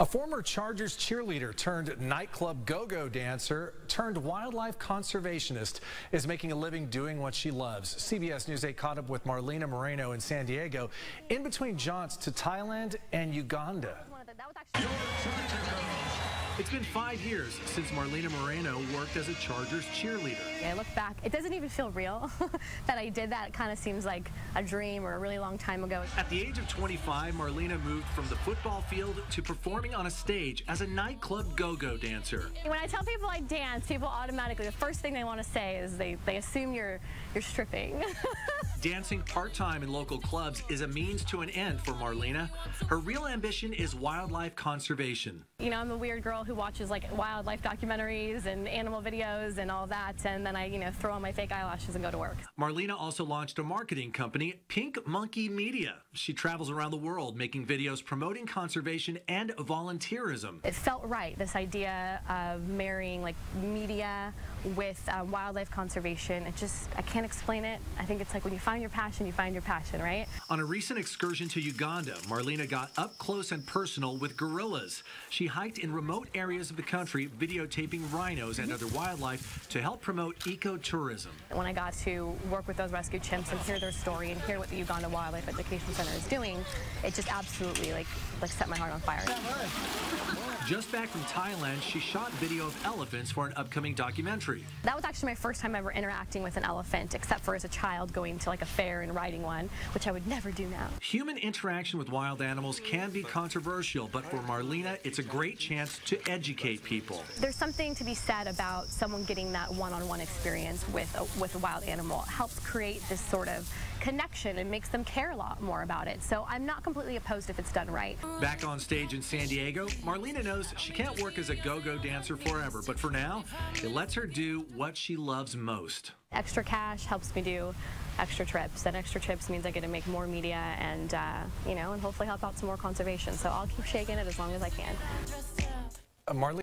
A former Chargers cheerleader turned nightclub go-go dancer turned wildlife conservationist is making a living doing what she loves. CBS News 8 caught up with Marlina Moreno in San Diego in between jaunts to Thailand and Uganda. It's been five years since Marlina Moreno worked as a Chargers cheerleader. I look back, it doesn't even feel real that I did that. It kind of seems like a dream or a really long time ago. At the age of 25, Marlina moved from the football field to performing on a stage as a nightclub go-go dancer. When I tell people I dance, people automatically, the first thing they want to say is they, they assume you're, you're stripping. Dancing part-time in local clubs is a means to an end for Marlina. Her real ambition is wildlife conservation. You know, I'm a weird girl who watches like wildlife documentaries and animal videos and all that, and then I, you know, throw on my fake eyelashes and go to work. Marlina also launched a marketing company, Pink Monkey Media. She travels around the world making videos promoting conservation and volunteerism. It felt right, this idea of marrying like media with uh, wildlife conservation. It just, I can't explain it. I think it's like when you find your passion, you find your passion, right? On a recent excursion to Uganda, Marlina got up close and personal with gorillas. She hiked in remote areas of the country, videotaping rhinos and other wildlife to help promote ecotourism. When I got to work with those rescued chimps and hear their story and hear what the Uganda Wildlife Education Center is doing, it just absolutely like, like set my heart on fire. Just back from Thailand, she shot video of elephants for an upcoming documentary. That was actually my first time ever interacting with an elephant, except for as a child going to like a fair and riding one, which I would never do now. Human interaction with wild animals can be controversial, but for Marlina, it's a great chance to educate people. There's something to be said about someone getting that one-on-one -on -one experience with a, with a wild animal. It helps create this sort of connection and makes them care a lot more about it. So I'm not completely opposed if it's done right. Back on stage in San Diego, Marlina knows she can't work as a go-go dancer forever, but for now, it lets her do what she loves most. Extra cash helps me do extra trips, and extra trips means I get to make more media and, uh, you know, and hopefully help out some more conservation. So I'll keep shaking it as long as I can. Uh, Marlene